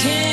can't